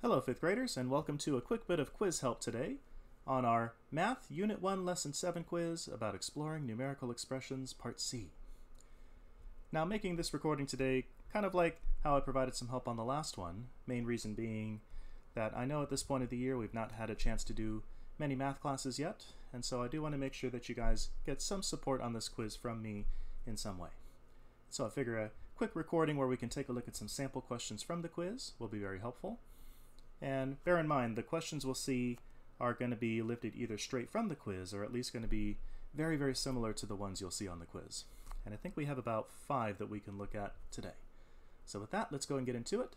Hello, fifth graders, and welcome to a quick bit of quiz help today on our Math Unit 1 Lesson 7 quiz about exploring numerical expressions, Part C. Now, making this recording today, kind of like how I provided some help on the last one, main reason being that I know at this point of the year we've not had a chance to do many math classes yet, and so I do want to make sure that you guys get some support on this quiz from me in some way. So I figure a quick recording where we can take a look at some sample questions from the quiz will be very helpful. And bear in mind, the questions we'll see are going to be lifted either straight from the quiz or at least going to be very, very similar to the ones you'll see on the quiz. And I think we have about five that we can look at today. So with that, let's go and get into it.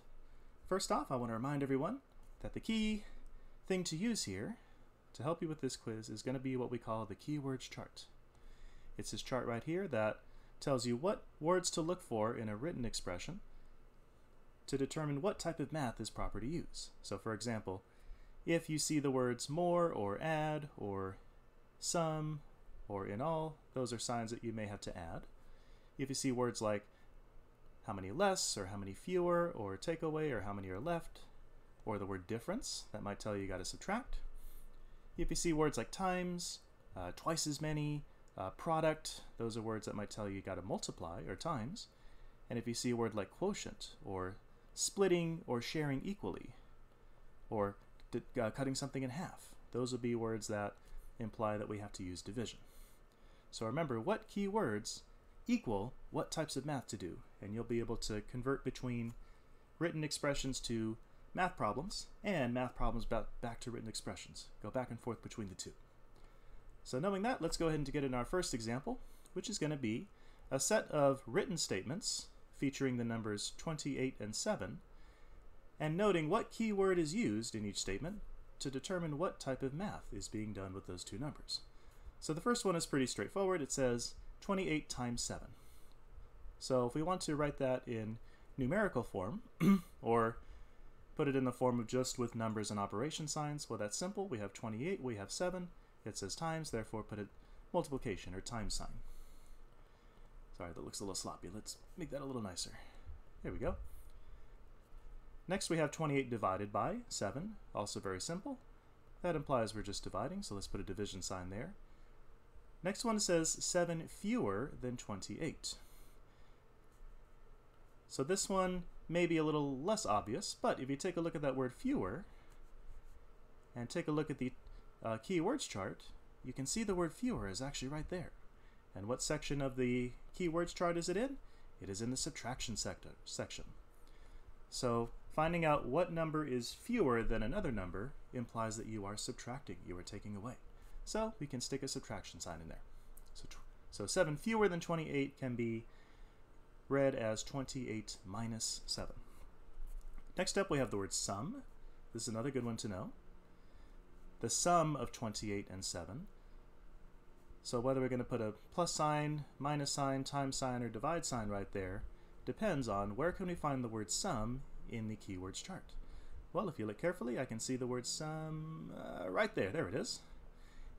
First off, I want to remind everyone that the key thing to use here to help you with this quiz is going to be what we call the keywords chart. It's this chart right here that tells you what words to look for in a written expression to determine what type of math is proper to use. So for example, if you see the words more or add or sum or in all, those are signs that you may have to add. If you see words like how many less or how many fewer or take away or how many are left or the word difference, that might tell you you got to subtract. If you see words like times, uh, twice as many, uh, product, those are words that might tell you you got to multiply or times. And if you see a word like quotient or splitting or sharing equally, or uh, cutting something in half. Those would be words that imply that we have to use division. So remember what key words equal what types of math to do, and you'll be able to convert between written expressions to math problems and math problems back to written expressions. Go back and forth between the two. So knowing that, let's go ahead and get in our first example, which is going to be a set of written statements featuring the numbers 28 and 7, and noting what keyword is used in each statement to determine what type of math is being done with those two numbers. So the first one is pretty straightforward. It says 28 times 7. So if we want to write that in numerical form, or put it in the form of just with numbers and operation signs, well that's simple. We have 28, we have 7. It says times, therefore put it multiplication or times sign. Sorry, that looks a little sloppy. Let's make that a little nicer. There we go. Next we have 28 divided by 7, also very simple. That implies we're just dividing, so let's put a division sign there. Next one says 7 fewer than 28. So this one may be a little less obvious, but if you take a look at that word fewer, and take a look at the uh, keywords chart, you can see the word fewer is actually right there. And what section of the keywords chart is it in? It is in the subtraction sector, section. So finding out what number is fewer than another number implies that you are subtracting, you are taking away. So we can stick a subtraction sign in there. So, so 7 fewer than 28 can be read as 28 minus 7. Next up we have the word sum. This is another good one to know. The sum of 28 and 7 so whether we're going to put a plus sign, minus sign, times sign, or divide sign right there depends on where can we find the word sum in the keywords chart. Well, if you look carefully, I can see the word sum uh, right there. There it is.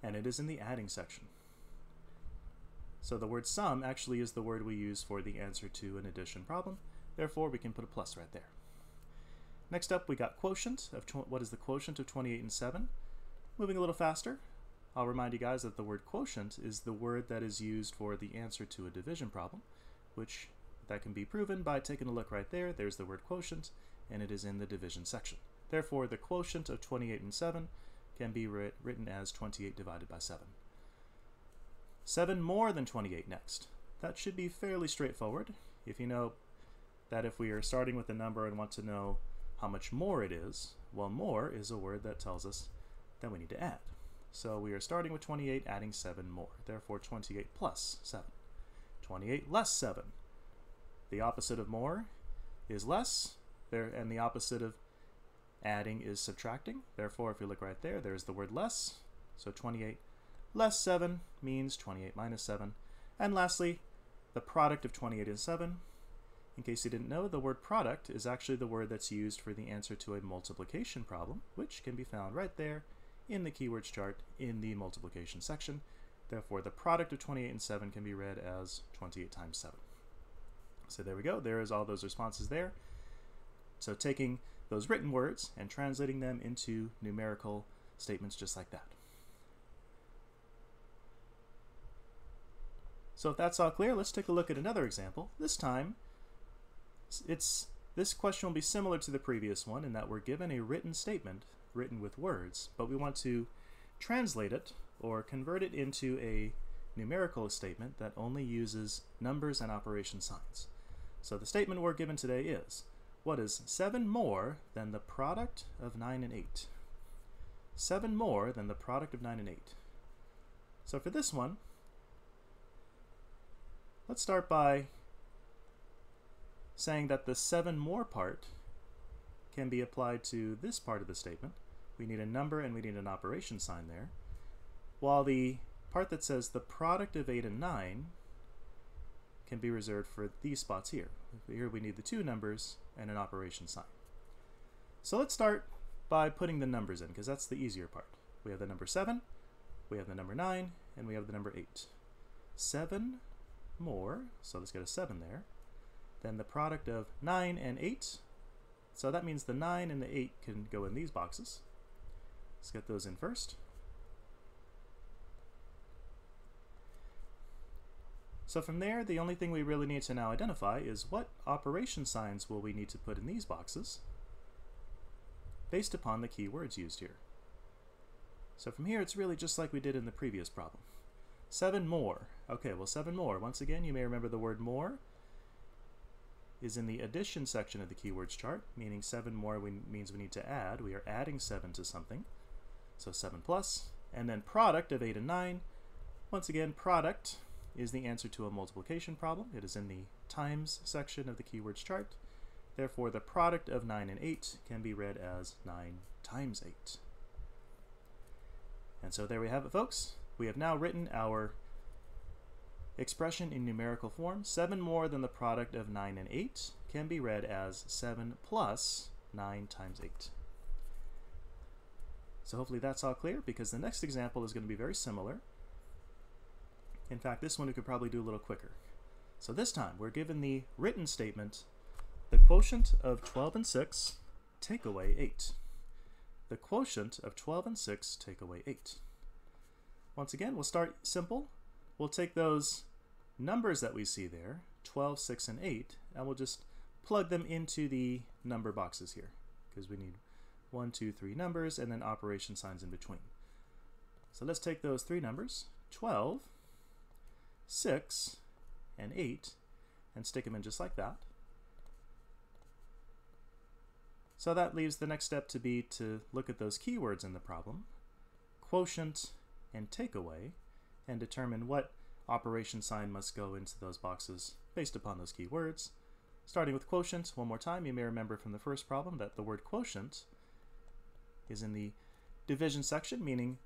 And it is in the adding section. So the word sum actually is the word we use for the answer to an addition problem. Therefore, we can put a plus right there. Next up, we got quotient of what is the quotient of 28 and 7. Moving a little faster, I'll remind you guys that the word quotient is the word that is used for the answer to a division problem, which that can be proven by taking a look right there. There's the word quotient, and it is in the division section. Therefore, the quotient of 28 and 7 can be writ written as 28 divided by 7. 7 more than 28 next. That should be fairly straightforward. If you know that if we are starting with a number and want to know how much more it is, well, more is a word that tells us that we need to add. So we are starting with 28, adding 7 more. Therefore, 28 plus 7. 28 less 7. The opposite of more is less, there, and the opposite of adding is subtracting. Therefore, if you look right there, there's the word less. So 28 less 7 means 28 minus 7. And lastly, the product of 28 and 7. In case you didn't know, the word product is actually the word that's used for the answer to a multiplication problem, which can be found right there in the keywords chart in the multiplication section. Therefore, the product of 28 and 7 can be read as 28 times 7. So there we go. There is all those responses there. So taking those written words and translating them into numerical statements just like that. So if that's all clear, let's take a look at another example. This time, it's this question will be similar to the previous one in that we're given a written statement written with words, but we want to translate it or convert it into a numerical statement that only uses numbers and operation signs. So the statement we're given today is, what is 7 more than the product of 9 and 8? 7 more than the product of 9 and 8. So for this one, let's start by saying that the 7 more part can be applied to this part of the statement. We need a number and we need an operation sign there. While the part that says the product of 8 and 9 can be reserved for these spots here. Here we need the two numbers and an operation sign. So let's start by putting the numbers in, because that's the easier part. We have the number 7, we have the number 9, and we have the number 8. 7 more, so let's get a 7 there, then the product of 9 and 8, so that means the 9 and the 8 can go in these boxes. Let's get those in first. So from there, the only thing we really need to now identify is what operation signs will we need to put in these boxes based upon the keywords used here. So from here, it's really just like we did in the previous problem. Seven more. Okay, well, seven more. Once again, you may remember the word more is in the addition section of the keywords chart, meaning seven more we, means we need to add. We are adding seven to something. So seven. And then product of eight and nine. Once again, product is the answer to a multiplication problem. It is in the times section of the keywords chart. Therefore, the product of 9 and 8 can be read as 9 times 8. And so there we have it, folks. We have now written our expression in numerical form. 7 more than the product of 9 and 8 can be read as 7 plus 9 times 8. So hopefully that's all clear because the next example is going to be very similar. In fact, this one we could probably do a little quicker. So this time, we're given the written statement, the quotient of 12 and 6, take away 8. The quotient of 12 and 6, take away 8. Once again, we'll start simple. We'll take those numbers that we see there, 12, 6, and 8, and we'll just plug them into the number boxes here, because we need one, two, three numbers, and then operation signs in between. So let's take those three numbers, 12, 6, and 8, and stick them in just like that. So that leaves the next step to be to look at those keywords in the problem, quotient and takeaway, and determine what operation sign must go into those boxes based upon those keywords. Starting with quotient, one more time, you may remember from the first problem that the word quotient is in the division section, meaning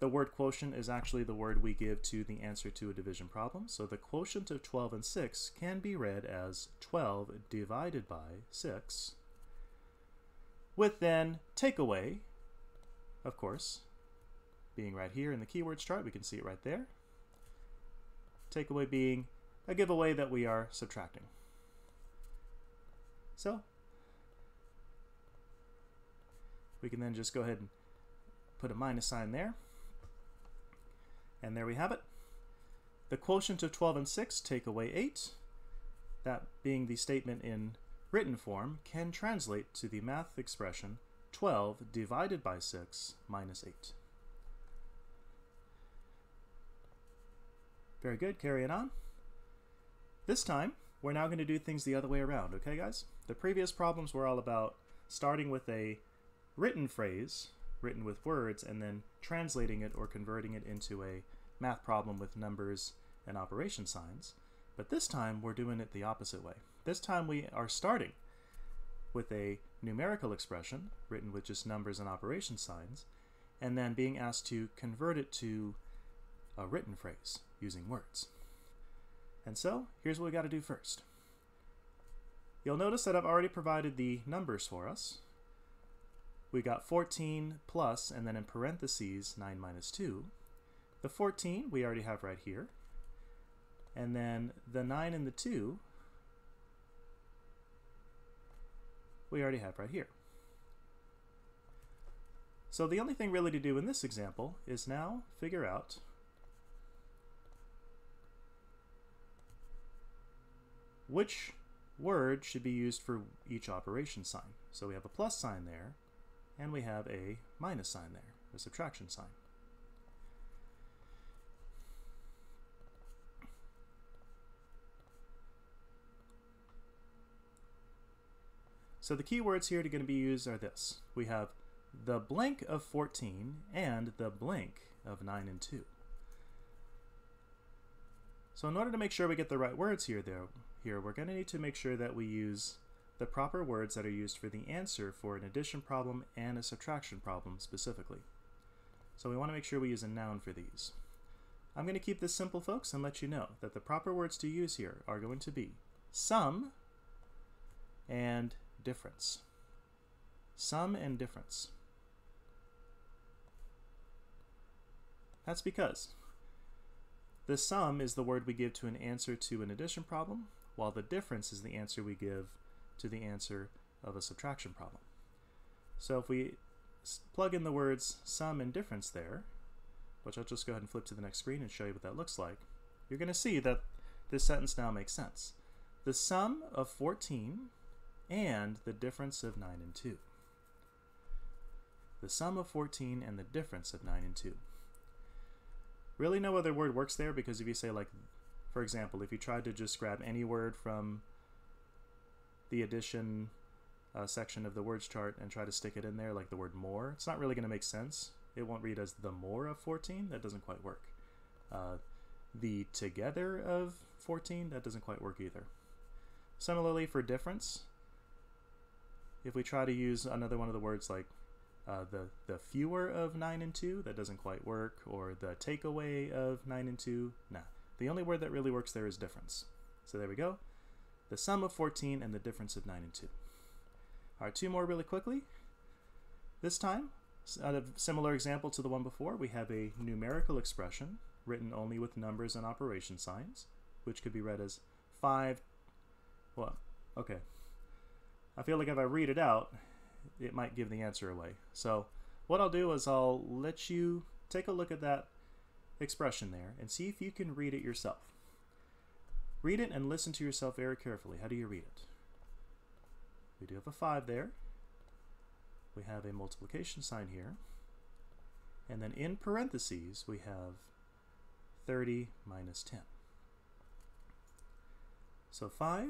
the word quotient is actually the word we give to the answer to a division problem. So the quotient of 12 and 6 can be read as 12 divided by 6, with then takeaway, of course, being right here in the keywords chart. We can see it right there. Takeaway being a giveaway that we are subtracting. So we can then just go ahead and put a minus sign there. And there we have it. The quotient of 12 and 6 take away 8, that being the statement in written form, can translate to the math expression 12 divided by 6 minus 8. Very good, carrying on. This time, we're now going to do things the other way around, okay guys? The previous problems were all about starting with a written phrase written with words and then translating it or converting it into a math problem with numbers and operation signs. But this time we're doing it the opposite way. This time we are starting with a numerical expression written with just numbers and operation signs and then being asked to convert it to a written phrase using words. And so here's what we got to do first. You'll notice that I've already provided the numbers for us we got 14 plus, and then in parentheses, 9 minus 2. The 14 we already have right here. And then the 9 and the 2 we already have right here. So the only thing really to do in this example is now figure out which word should be used for each operation sign. So we have a plus sign there, and we have a minus sign there, a subtraction sign. So the keywords here to going to be used are this. We have the blank of 14 and the blank of 9 and 2. So in order to make sure we get the right words here, though, here we're going to need to make sure that we use the proper words that are used for the answer for an addition problem and a subtraction problem specifically. So we want to make sure we use a noun for these. I'm going to keep this simple, folks, and let you know that the proper words to use here are going to be sum and difference. Sum and difference. That's because the sum is the word we give to an answer to an addition problem, while the difference is the answer we give to the answer of a subtraction problem. So if we plug in the words sum and difference there, which I'll just go ahead and flip to the next screen and show you what that looks like, you're going to see that this sentence now makes sense. The sum of 14 and the difference of 9 and 2. The sum of 14 and the difference of 9 and 2. Really no other word works there because if you say like, for example, if you tried to just grab any word from the addition uh, section of the words chart and try to stick it in there like the word more, it's not really going to make sense. It won't read as the more of 14, that doesn't quite work. Uh, the together of 14, that doesn't quite work either. Similarly for difference, if we try to use another one of the words like uh, the, the fewer of 9 and 2, that doesn't quite work, or the takeaway of 9 and 2, nah. The only word that really works there is difference. So there we go. The sum of 14 and the difference of 9 and 2. All right, two more really quickly. This time, a similar example to the one before, we have a numerical expression written only with numbers and operation signs, which could be read as 5, well, okay, I feel like if I read it out, it might give the answer away. So what I'll do is I'll let you take a look at that expression there and see if you can read it yourself. Read it and listen to yourself very carefully. How do you read it? We do have a 5 there. We have a multiplication sign here. And then in parentheses, we have 30 minus 10. So 5,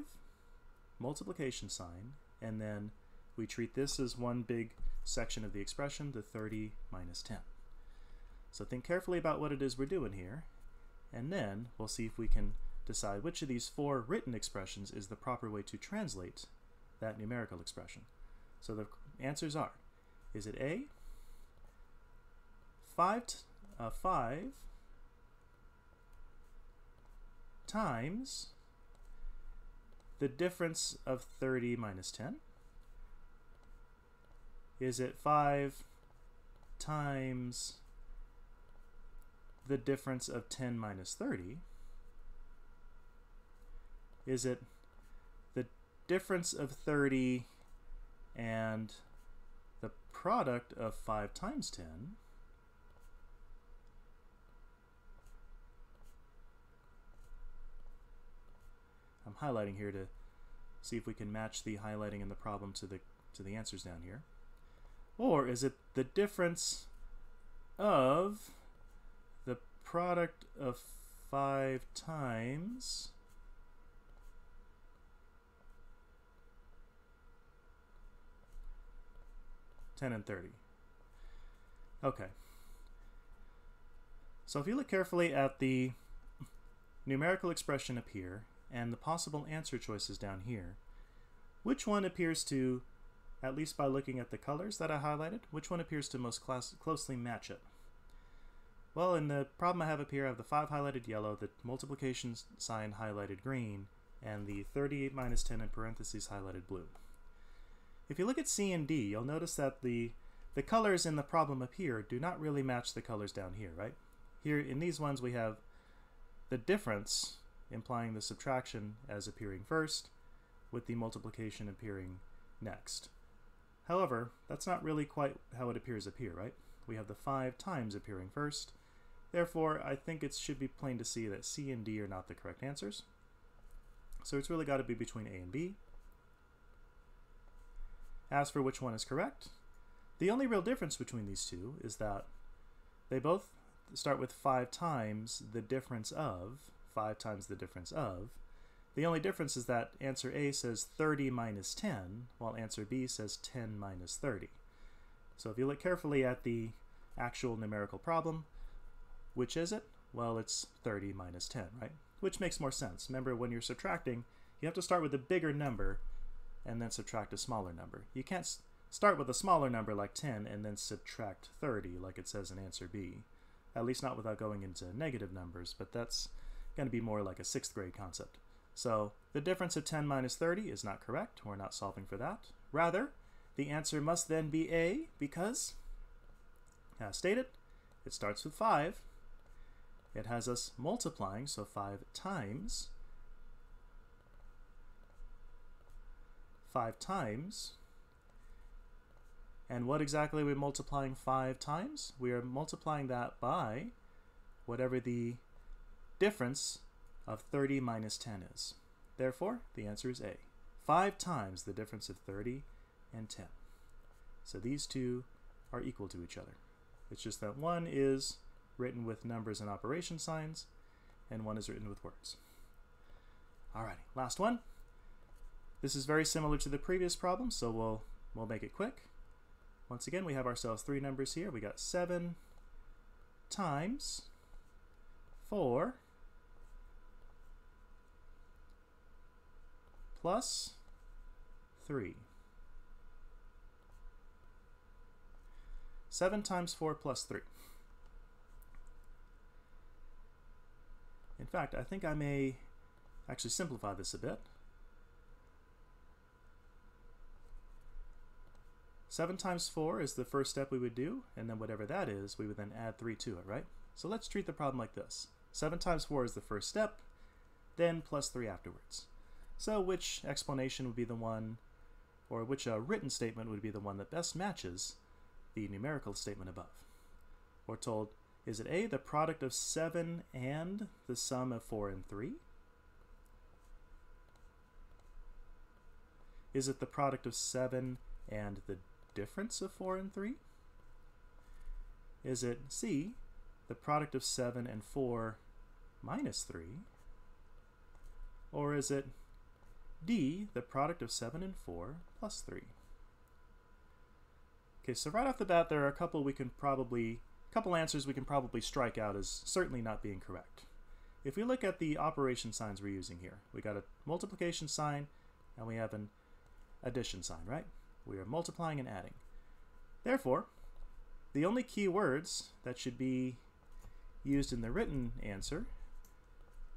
multiplication sign, and then we treat this as one big section of the expression, the 30 minus 10. So think carefully about what it is we're doing here, and then we'll see if we can decide which of these four written expressions is the proper way to translate that numerical expression. So the answers are, is it A, 5, uh, 5 times the difference of 30 minus 10? Is it 5 times the difference of 10 minus 30? Is it the difference of 30 and the product of 5 times 10? I'm highlighting here to see if we can match the highlighting in the problem to the to the answers down here. Or is it the difference of the product of 5 times Ten and thirty. Okay. So if you look carefully at the numerical expression up here, and the possible answer choices down here, which one appears to, at least by looking at the colors that I highlighted, which one appears to most closely match it? Well, in the problem I have up here, I have the 5 highlighted yellow, the multiplication sign highlighted green, and the 38 minus 10 in parentheses highlighted blue. If you look at C and D, you'll notice that the, the colors in the problem up here do not really match the colors down here, right? Here, in these ones, we have the difference implying the subtraction as appearing first, with the multiplication appearing next. However, that's not really quite how it appears up here, right? We have the 5 times appearing first. Therefore, I think it should be plain to see that C and D are not the correct answers. So it's really got to be between A and B. As for which one is correct, the only real difference between these two is that they both start with 5 times the difference of, 5 times the difference of. The only difference is that answer A says 30 minus 10, while answer B says 10 minus 30. So if you look carefully at the actual numerical problem, which is it? Well, it's 30 minus 10, right? Which makes more sense. Remember, when you're subtracting, you have to start with a bigger number and then subtract a smaller number. You can't start with a smaller number like 10 and then subtract 30 like it says in answer B. At least not without going into negative numbers, but that's going to be more like a sixth grade concept. So the difference of 10 minus 30 is not correct. We're not solving for that. Rather, the answer must then be A because, as stated, it starts with 5. It has us multiplying, so 5 times 5 times. And what exactly are we multiplying 5 times? We are multiplying that by whatever the difference of 30 minus 10 is. Therefore, the answer is A. 5 times the difference of 30 and 10. So these two are equal to each other. It's just that one is written with numbers and operation signs, and one is written with words. Alrighty, last one. This is very similar to the previous problem, so we'll, we'll make it quick. Once again, we have ourselves three numbers here. We got 7 times 4 plus 3. 7 times 4 plus 3. In fact, I think I may actually simplify this a bit. 7 times 4 is the first step we would do, and then whatever that is, we would then add 3 to it, right? So let's treat the problem like this. 7 times 4 is the first step, then plus 3 afterwards. So which explanation would be the one, or which uh, written statement would be the one that best matches the numerical statement above? We're told, is it A, the product of 7 and the sum of 4 and 3? Is it the product of 7 and the difference of 4 and 3? Is it C, the product of 7 and 4 minus 3? Or is it D, the product of 7 and 4 plus 3? Okay, so right off the bat, there are a couple we can probably, couple answers we can probably strike out as certainly not being correct. If we look at the operation signs we're using here, we got a multiplication sign and we have an addition sign, right? We are multiplying and adding. Therefore, the only key words that should be used in the written answer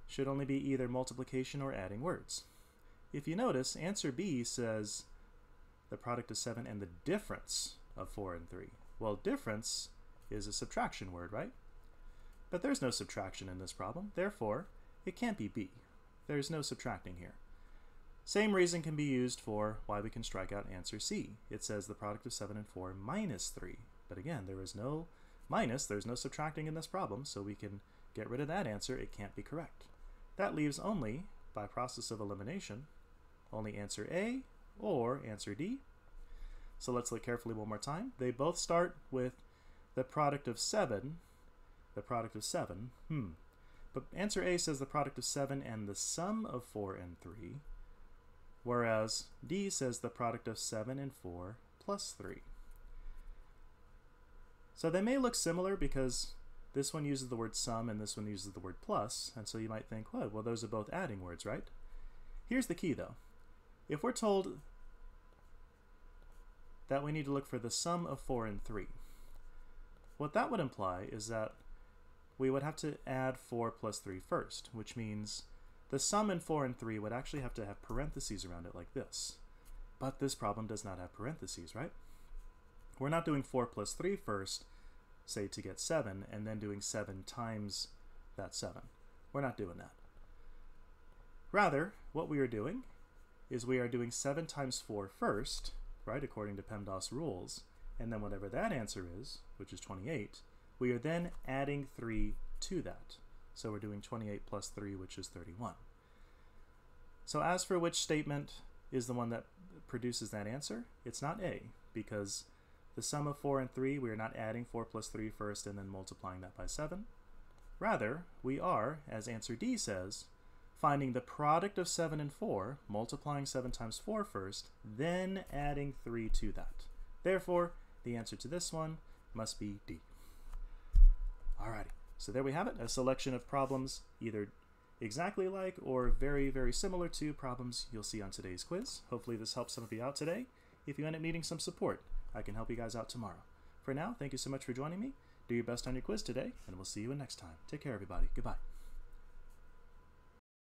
should only be either multiplication or adding words. If you notice, answer B says the product of 7 and the difference of 4 and 3. Well, difference is a subtraction word, right? But there's no subtraction in this problem, therefore it can't be B. There's no subtracting here. Same reason can be used for why we can strike out answer C. It says the product of 7 and 4 minus 3. But again, there is no minus, there's no subtracting in this problem, so we can get rid of that answer. It can't be correct. That leaves only, by process of elimination, only answer A or answer D. So let's look carefully one more time. They both start with the product of 7, the product of 7, hmm. But answer A says the product of 7 and the sum of 4 and 3 whereas D says the product of 7 and 4 plus 3. So they may look similar because this one uses the word sum and this one uses the word plus, and so you might think, well, well those are both adding words, right? Here's the key though. If we're told that we need to look for the sum of 4 and 3, what that would imply is that we would have to add 4 plus 3 first, which means the sum in 4 and 3 would actually have to have parentheses around it like this. But this problem does not have parentheses, right? We're not doing 4 plus 3 first, say to get 7, and then doing 7 times that 7. We're not doing that. Rather, what we are doing is we are doing 7 times 4 first, right, according to PEMDAS rules, and then whatever that answer is, which is 28, we are then adding 3 to that. So we're doing 28 plus 3, which is 31. So as for which statement is the one that produces that answer, it's not A, because the sum of 4 and 3, we are not adding 4 plus 3 first and then multiplying that by 7. Rather, we are, as answer D says, finding the product of 7 and 4, multiplying 7 times 4 first, then adding 3 to that. Therefore, the answer to this one must be D. Alrighty, so there we have it, a selection of problems either exactly like or very, very similar to problems you'll see on today's quiz. Hopefully this helps some of you out today. If you end up needing some support, I can help you guys out tomorrow. For now, thank you so much for joining me. Do your best on your quiz today, and we'll see you next time. Take care, everybody. Goodbye.